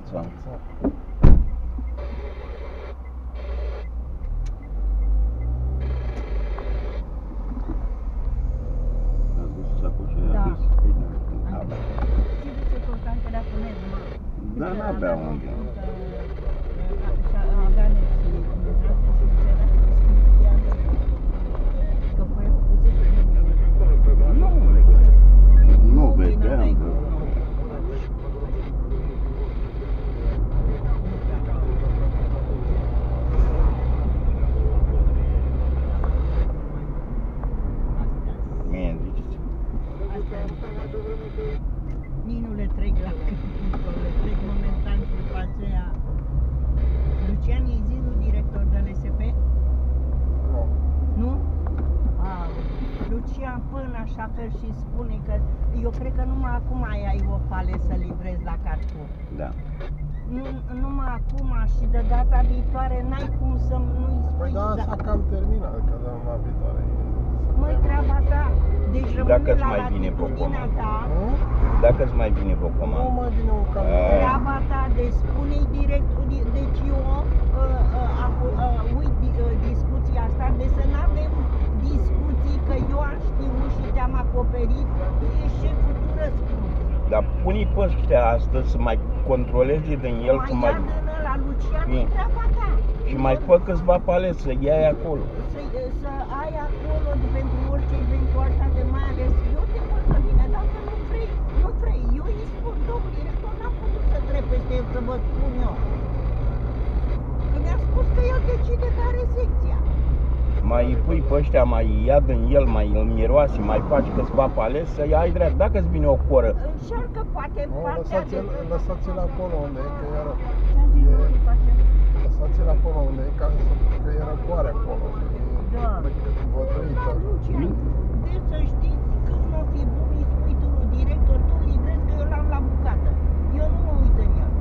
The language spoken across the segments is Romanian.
Neața. Ați văzut sacoșa? Da. Adus? Păi da, avea. Și de ce important era cu Ned, mă? Da, Că n-avea avea unde. multă, uh, și avea Ned și dumneavoastră și cerea că scriiază că voi puteți Nu, nu Nu, vedeam. n-aveai da. cum. Mie îmi ziceți. Astea nici nu le trec la capitol, le trec momentan și după aceea. Lucian e zilul director de LSP? Nu. Nu? A, Lucian până așa fel și spune că eu cred că numai acum ai, ai o fale să livrezi la Carrefour. Da. Nu, numai acum și de data viitoare n-ai cum să nu-i spui Păi da, da. s-a cam terminat, că data viitoare. Măi, treaba ta, deci rămâne Dacă-ți la mai vine pe latitudinea comandă. ta. Nu? Dacă îți mai vine pe Nu comandă. mai vine un cam. Eh. Treaba ta, deci spune-i direct, di- deci eu uh, uh, acu- uh, uit di- uh, discuția asta, de să nu avem discuții că eu am știut și te-am acoperit, tu ești șeful, tu răspunzi. Dar pune pe ăștia astăzi să mai controleze din el, să mai mai... ia din ăla, Lucian, Bine. e treaba ta. Și mai fă câțiva paleți să iei acolo. Să, să ai acolo de pentru orice eventualitate, mai ales eu te văd pe mine, dacă nu vrei, nu vrei. Eu îi spun, domnul director, n-am putut să trec peste el să vă spun eu. Că mi-a spus că el decide care secția. Mai îi pui pe ăștia, mai ia din el, mai îl miroase, mai faci câțiva paleți să ai drept. Dacă îți vine o coră, Încearcă poate în Nu, partea lăsați-l, de... lăsați-l acolo unde e, că era... Ce-a zis, E- domnul Pașa? Lăsați-l acolo unde e, ca să, că e răcoare acolo. Da. Vătuită. Lucian, deci să știți că nu o fi bun, îi spui tu lui director, tu îl livrezi că eu l-am la bucată. Eu nu mă uit în el.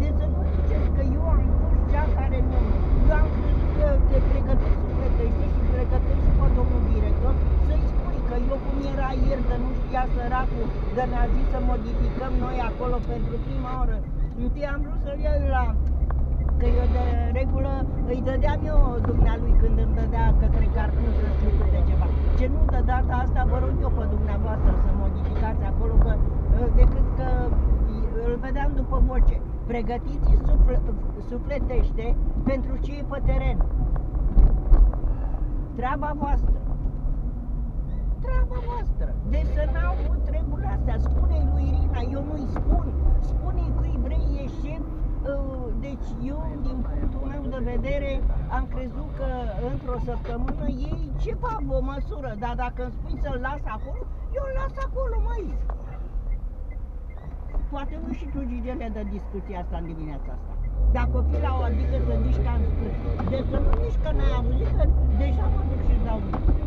Deci să nu ziceți că eu am fost cea care nu... Eu am crezut că te pregătești sufletește și pregătești pe domnul director să-i spui că eu cum era ieri de nu știa săracul, de ne-a zis să modificăm noi acolo pentru prima oră. Întâi am vrut să-l iau la că eu de regulă îi dădeam eu dumnealui când îmi dădea către carton să scriu câte ceva. Ce nu de data asta vă rog eu pe dumneavoastră să modificați acolo că uh, decât că îl vedeam după voce. Pregătiți sufle, sufletește pentru ce e pe teren. Treaba voastră. Treaba voastră. Deci să n-aud treburile astea. Spune-i lui Irina, eu nu-i spun. Spune-i cui vrei, e șef. Uh, Deci eu, din punctul meu de vedere, am crezut că într-o săptămână ei ceva, o măsură. Dar dacă îmi spui să-l las acolo, eu îl las acolo, măi. Poate nu și tu, Gigele, de discuția asta în dimineața asta. Dacă o fi la o adică să zici că am spus. Deci să nu zici că n-ai auzit, că deja mă duc și dau Nu-i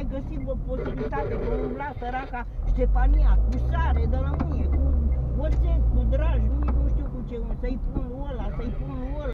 mai găsim o posibilitate, că umbla săraca Ștefania cu sare de la mie, cu oțet, cu draj, nu știu cu ce, să-i pun ăla, să-i pun ăla.